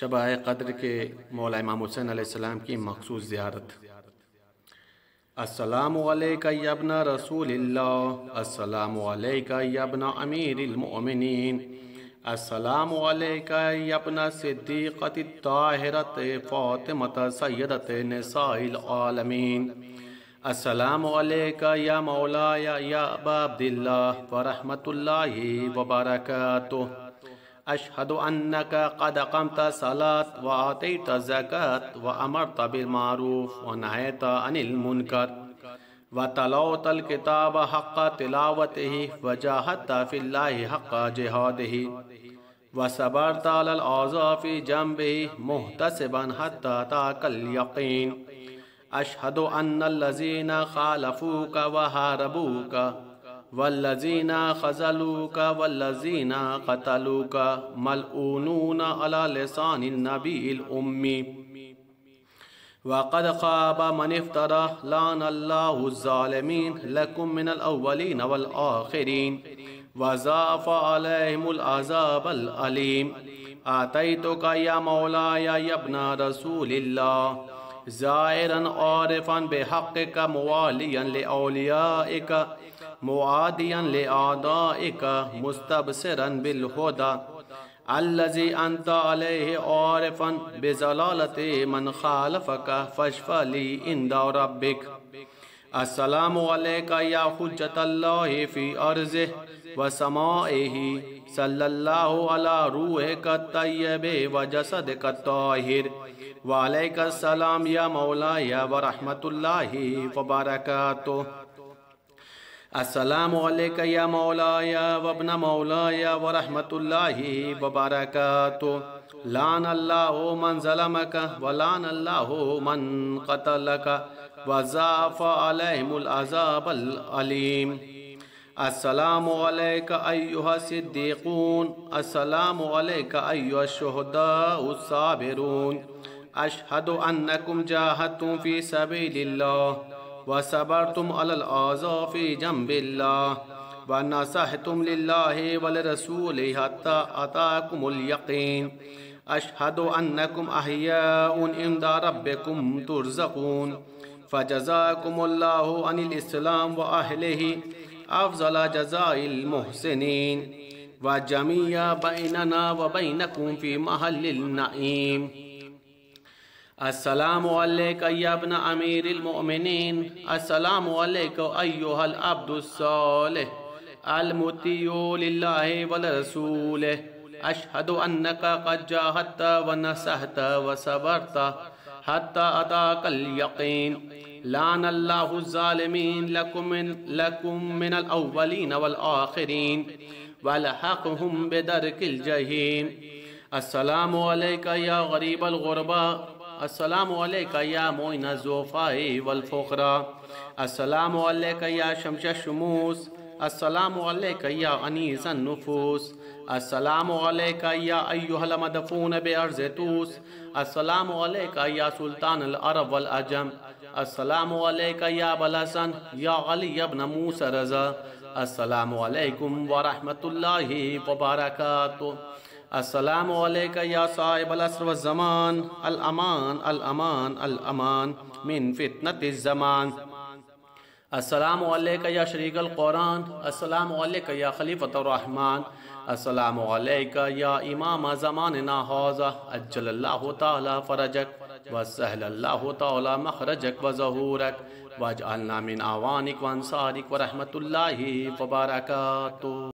شبہ قدر کے مولا امام حسین علیہ السلام کی مخصوص زیارت۔ السلام علیکہ ابن رسول اللہ، السلام علیکہ ابن امیر المؤمنین، السلام علیکہ ابن صدیقت الطاہرت فاطمت سیدت نساء العالمین۔ السلام علیکہ یا مولا یا ابا عبداللہ ورحمت اللہ وبرکاتہ۔ اشہد انکا قد قمت صلاة وآتیت زکاة وامرت بالمعروف ونہیت عن المنکر وطلوت الكتاب حق تلاوته وجاہدت فی اللہ حق جہاده وصبرت على العوضاء في جنبه محتسبا حتى تاك اليقين أشهد أن الذين خالفوك وهاربوك والذین خزلوک والذین قتلوک ملعونون على لسان النبی الامی. وقد خاب من افترى لان الله الظالمين لكم من الأولين والآخرين وزاف عليهم العذاب الأليم آتيتك يا مولاي يا ابن رسول الله زائرا عارفا بحقك مواليا لأوليائك معاديا لأعدائك مستبصرا بالهدى. الذي أنت عليه عارفا بزلالة من خالفك فاشفى لي عند ربك. السلام عليك يا حجة الله في أرضه وسمائه. صلى الله على روحك الطيب وجسدك الطاهر. وعليك السلام یا يا مولاي ورحمة الله وبركاته. السلام علیکہ یا مولایا وابن مولایا ورحمت اللہ وبرکاتہ. لان اللہ من ظلمک ولان اللہ من قتلک وزاف علیہم العذاب العلیم. السلام علیکہ ایوہ صدیقون. السلام علیکہ ایوہ الشہداء الصابرون. اشہد انکم جاہتم فی سبیل اللہ. وصبرتم على الآذى في جنب الله ونصحتم لله ولرسوله حتى أتاكم اليقين. أشهد أنكم أحياء عند ربكم ترزقون. فجزاكم الله عن الإسلام وأهله أفضل جزاء المحسنين. وجميع بيننا وبينكم في محل النعيم. السلام علیکہ یا ابن امیر المؤمنین. السلام علیکہ ایوہ العبد الصالح. المتیو للہ والرسول اشہد انکا قد جاہت ونسحت وصبرت حتی اتاک الیقین. لان اللہ الظالمین لکم من, لکم من الاولین والآخرین. ولحقهم بدرک الجہیم السلام علیکہ یا غریب الغرباء السلام علیکہ یا موین الزوفائی والفقرہ السلام علیکہ یا شمش الشموس. السلام علیکہ یا انیس النفوس. السلام علیکہ یا ایوہ المدفون بارض توس. السلام علیکہ یا سلطان العرب والعجم السلام علیکہ یا بلسن یا علی ابن موسى رضا. السلام علیکم ورحمت اللہ وبرکاتہ السلام علیکہ یا صاحب الاسر والزمان الامان الامان الامان من فتنة الزمان. السلام علیکہ یا شریک القرآن، السلام علیکہ یا خلیفت الرحمن، السلام علیکہ یا امام زماننا حوضہ اجل اللہ تعالی فرجک، وسہل اللہ تعالی مخرجک وظہورک واجعلنا من آوانک وانصارک ورحمت اللہ وبرکاتہ.